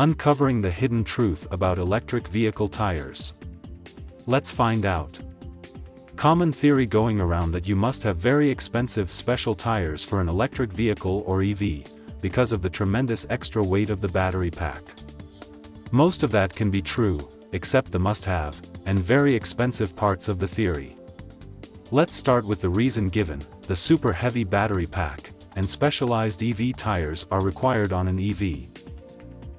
Uncovering the hidden truth about electric vehicle tires. Let's find out. Common theory going around that you must have very expensive special tires for an electric vehicle or EV, because of the tremendous extra weight of the battery pack. Most of that can be true, except the must-have, and very expensive parts of the theory. Let's start with the reason given, the super heavy battery pack, and specialized EV tires are required on an EV.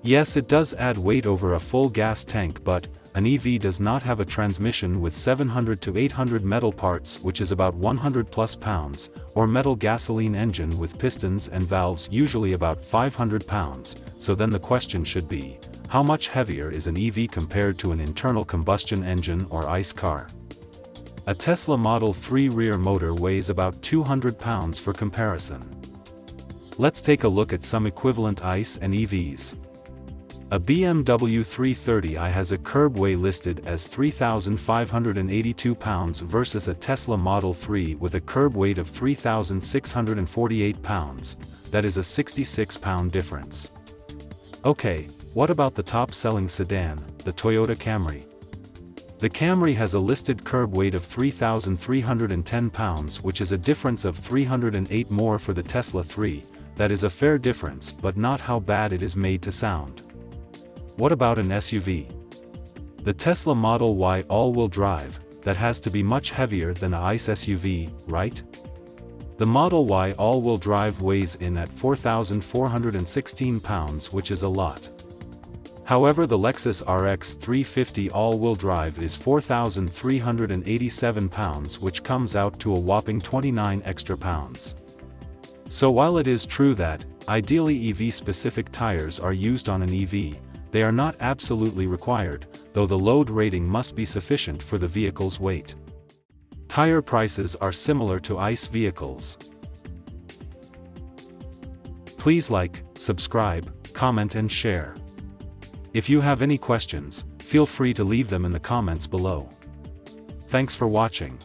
Yes it does add weight over a full gas tank but, an EV does not have a transmission with 700 to 800 metal parts which is about 100 plus pounds, or metal gasoline engine with pistons and valves usually about 500 pounds, so then the question should be, how much heavier is an EV compared to an internal combustion engine or ICE car? A Tesla Model 3 rear motor weighs about 200 pounds for comparison. Let's take a look at some equivalent ICE and EVs. A BMW 330i has a curb weight listed as 3,582 pounds versus a Tesla Model 3 with a curb weight of 3,648 pounds, that is a 66 pound difference. Okay, what about the top-selling sedan, the Toyota Camry? The Camry has a listed curb weight of 3,310 pounds which is a difference of 308 more for the Tesla 3, that is a fair difference but not how bad it is made to sound. What about an SUV? The Tesla Model Y all-wheel drive, that has to be much heavier than a ICE SUV, right? The Model Y all-wheel drive weighs in at 4,416 pounds which is a lot. However the Lexus RX 350 all-wheel drive is 4,387 pounds which comes out to a whopping 29 extra pounds. So while it is true that, ideally EV-specific tires are used on an EV, they are not absolutely required, though the load rating must be sufficient for the vehicle's weight. Tire prices are similar to ICE vehicles. Please like, subscribe, comment and share. If you have any questions, feel free to leave them in the comments below. Thanks for watching.